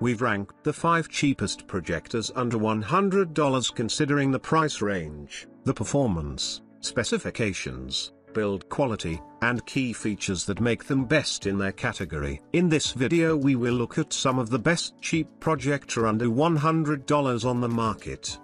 we've ranked the 5 cheapest projectors under $100 considering the price range, the performance, specifications, build quality, and key features that make them best in their category. In this video we will look at some of the best cheap projector under $100 on the market.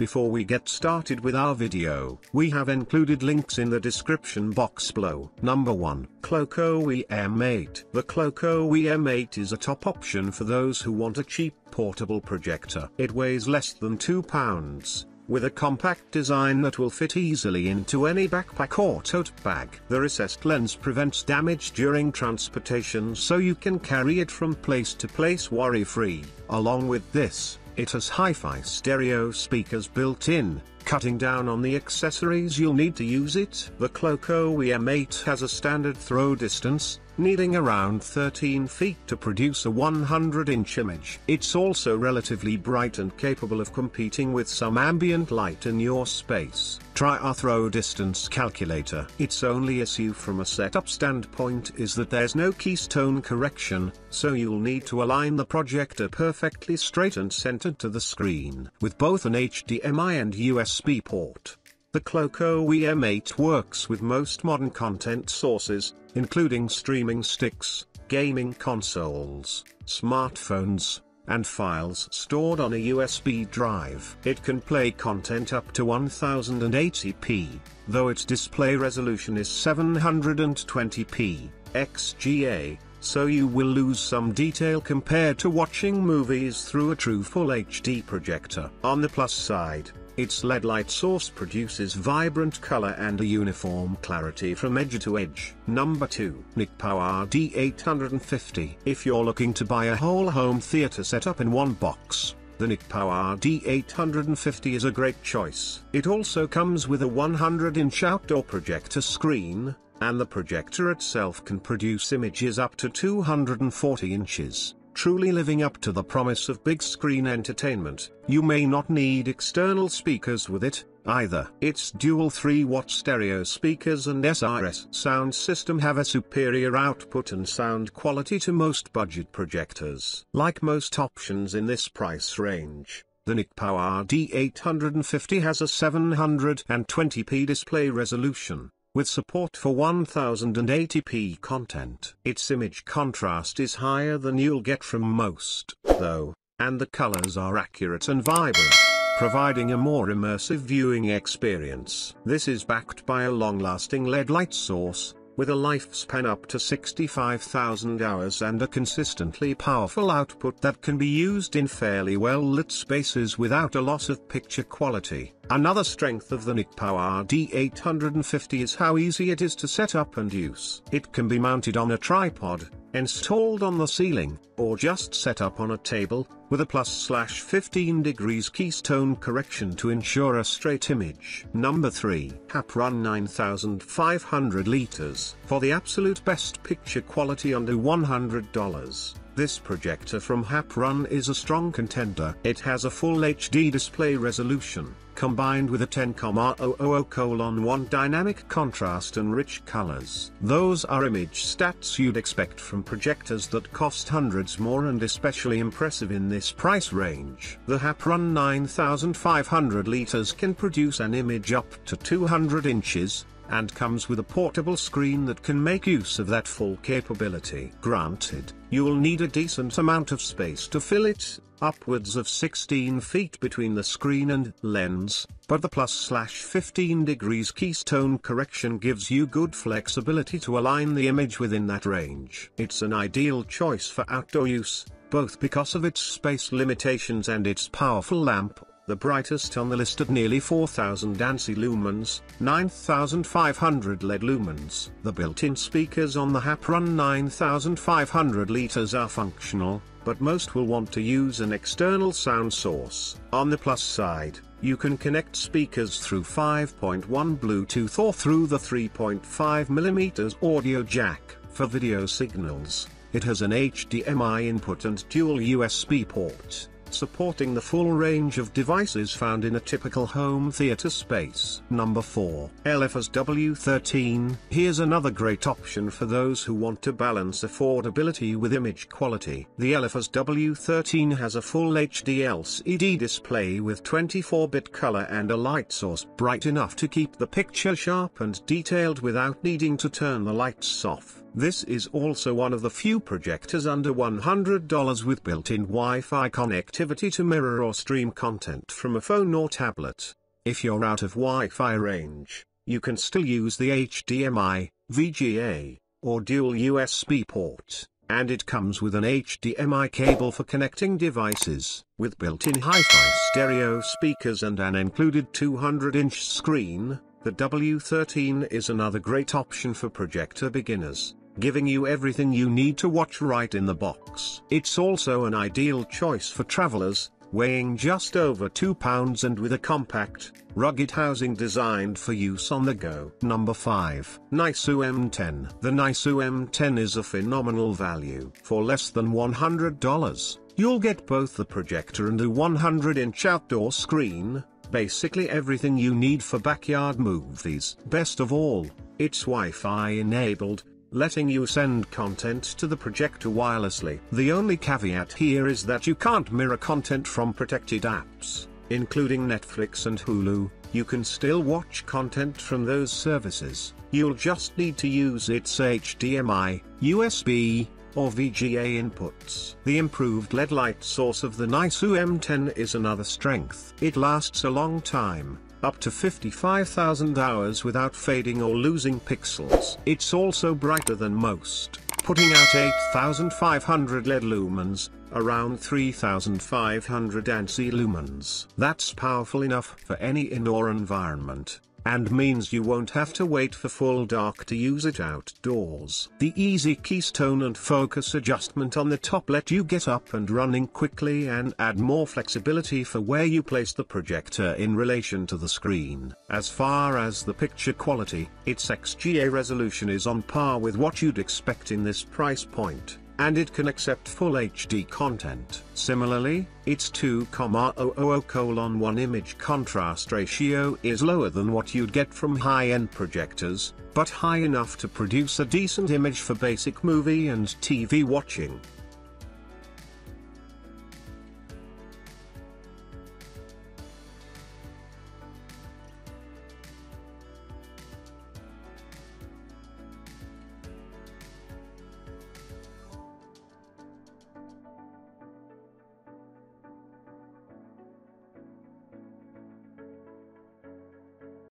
Before we get started with our video, we have included links in the description box below. Number 1. ClokoWe M8 The ClokoWe M8 is a top option for those who want a cheap portable projector. It weighs less than 2 pounds, with a compact design that will fit easily into any backpack or tote bag. The recessed lens prevents damage during transportation so you can carry it from place to place worry-free. Along with this, it has hi-fi stereo speakers built in, cutting down on the accessories you'll need to use it. The ClokoWe M8 has a standard throw distance, needing around 13 feet to produce a 100-inch image. It's also relatively bright and capable of competing with some ambient light in your space. Try our throw distance calculator. Its only issue from a setup standpoint is that there's no keystone correction, so you'll need to align the projector perfectly straight and centered to the screen. With both an HDMI and USB port, the ClokoWe M8 works with most modern content sources, including streaming sticks, gaming consoles, smartphones, and files stored on a USB drive. It can play content up to 1080p, though its display resolution is 720p, XGA, so you will lose some detail compared to watching movies through a true Full HD projector. On the plus side, its LED light source produces vibrant color and a uniform clarity from edge to edge. Number 2. NIC Power D850 If you're looking to buy a whole home theater setup in one box, the NIC Power D850 is a great choice. It also comes with a 100-inch outdoor projector screen, and the projector itself can produce images up to 240 inches truly living up to the promise of big screen entertainment, you may not need external speakers with it, either. Its dual 3-watt stereo speakers and SRS sound system have a superior output and sound quality to most budget projectors. Like most options in this price range, the NIC Power D850 has a 720p display resolution, with support for 1080p content. Its image contrast is higher than you'll get from most, though, and the colors are accurate and vibrant, providing a more immersive viewing experience. This is backed by a long-lasting LED light source, with a lifespan up to 65,000 hours and a consistently powerful output that can be used in fairly well lit spaces without a loss of picture quality. Another strength of the NIC Power D850 is how easy it is to set up and use. It can be mounted on a tripod, installed on the ceiling, or just set up on a table, with a plus slash 15 degrees keystone correction to ensure a straight image. Number 3. Happrun 9500 liters. For the absolute best picture quality under $100. This projector from Happrun is a strong contender. It has a full HD display resolution, combined with a 10,000:1 dynamic contrast and rich colors. Those are image stats you'd expect from projectors that cost hundreds more and especially impressive in this price range. The Happrun 9500 liters can produce an image up to 200 inches, and comes with a portable screen that can make use of that full capability. Granted, you'll need a decent amount of space to fill it, upwards of 16 feet between the screen and lens, but the plus slash 15 degrees keystone correction gives you good flexibility to align the image within that range. It's an ideal choice for outdoor use, both because of its space limitations and its powerful lamp, the brightest on the list at nearly 4000 ANSI lumens, 9500 LED lumens. The built-in speakers on the Happrun 9500 liters are functional, but most will want to use an external sound source. On the plus side, you can connect speakers through 5.1 Bluetooth or through the 3.5mm audio jack for video signals. It has an HDMI input and dual USB port. Supporting the full range of devices found in a typical home theater space. Number 4. Elephas W13. Here's another great option for those who want to balance affordability with image quality. The Elephas W13 has a full HD LCD display with 24-bit color and a light source bright enough to keep the picture sharp and detailed without needing to turn the lights off. This is also one of the few projectors under $100 with built-in Wi-Fi connectivity to mirror or stream content from a phone or tablet. If you're out of Wi-Fi range, you can still use the HDMI, VGA, or dual USB port, and it comes with an HDMI cable for connecting devices. With built-in hi-fi stereo speakers and an included 200-inch screen, the W13 is another great option for projector beginners giving you everything you need to watch right in the box. It's also an ideal choice for travelers, weighing just over 2 pounds and with a compact, rugged housing designed for use on the go. Number 5. Nisoo M10 The Nisoo M10 is a phenomenal value. For less than $100, you'll get both the projector and a 100-inch outdoor screen, basically everything you need for backyard movies. Best of all, it's Wi-Fi enabled, letting you send content to the projector wirelessly. The only caveat here is that you can't mirror content from protected apps, including Netflix and Hulu, you can still watch content from those services, you'll just need to use its HDMI, USB, or VGA inputs. The improved LED light source of the Nisoo M10 is another strength. It lasts a long time, up to 55,000 hours without fading or losing pixels. It's also brighter than most, putting out 8,500 LED lumens, around 3,500 ANSI lumens. That's powerful enough for any indoor environment and means you won't have to wait for full dark to use it outdoors. The easy keystone and focus adjustment on the top let you get up and running quickly and add more flexibility for where you place the projector in relation to the screen. As far as the picture quality, its XGA resolution is on par with what you'd expect in this price point and it can accept full HD content. Similarly, its 2,000:1 image contrast ratio is lower than what you'd get from high-end projectors, but high enough to produce a decent image for basic movie and TV watching.